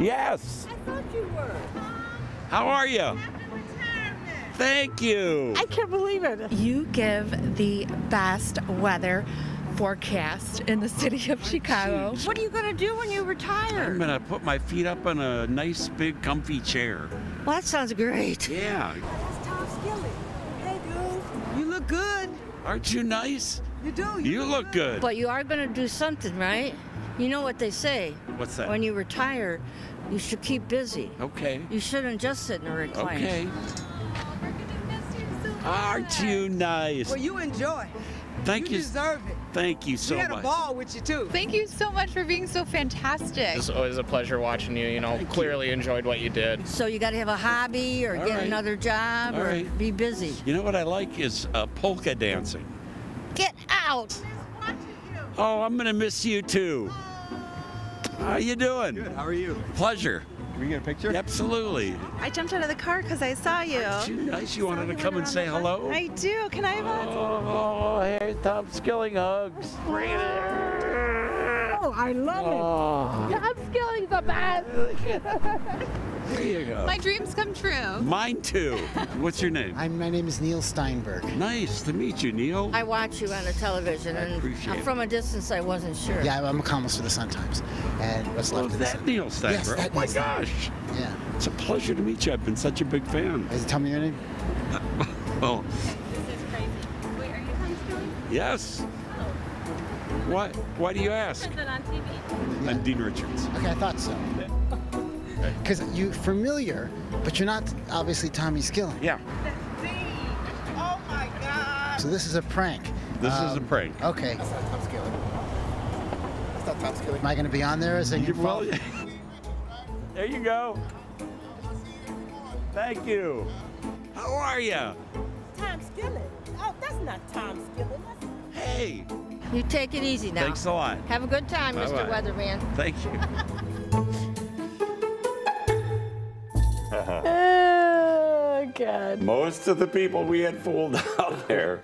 Yes. I thought you were. How are you? Thank you. I can't believe it. You give the best weather forecast in the city of Chicago. Jeez. What are you going to do when you retire? I'm gonna put my feet up on a nice big comfy chair. Well, that sounds great. Yeah. That's Tom Skilling. Hey, dude. You look good. Aren't you nice? You do. You look good. But you are going to do something, right? You know what they say. What's that? When you retire, you should keep busy. Okay. You shouldn't just sit in a recliner. Okay. Aren't you nice? Well, you enjoy. Thank you you. deserve it. Thank you so much. we had a much. ball with you too. Thank you so much for being so fantastic. It's always a pleasure watching you. You know, clearly enjoyed what you did. So you got to have a hobby or All get right. another job All or right. be busy. You know what I like is uh, polka dancing. Get out. Oh, I'm gonna miss you too. How you doing? Good. How are you? Pleasure. Can we get a picture? Absolutely. I jumped out of the car because I saw you. Too nice. You wanted to come and say hello? I do. Can I have a? Oh, oh hey, Tom Skilling hugs. Bring it here. Oh, I love Oh, I'm skilling the best. there you go. My dreams come true. Mine too. What's your name? I'm, my name is Neil Steinberg. Nice to meet you, Neil. I watch you on the television, I and appreciate it. from a distance, I wasn't sure. Yeah, I'm a columnist for the Sun Times. And what's Oh, left is of that Sun. Neil Steinberg? Yes, that oh my Neil Steinberg. gosh. Yeah. It's a pleasure to meet you. I've been such a big fan. Is it, tell me your name? Oh, This is crazy. Wait, are you Tom Skilling? yes. Why? Why do you ask? Is it on TV? I'm Dean Richards. Okay, I thought so. Because you're familiar, but you're not obviously Tommy Skilling. Yeah, Oh my God. So this is a prank. this is a Um, prank. Okay. That's not Tom Skilling. That's not Tom Skilling. Am I going to be on there as a You- well, there you go. Thank you. How are you? Tom Skilling. Oh, that's not Tom Skilling. That's Hey, You take it easy now. thanks a lot. Have a good time, Mr. Bye-bye. Weatherman. Thank you. Oh, God. Most of the people we had fooled out there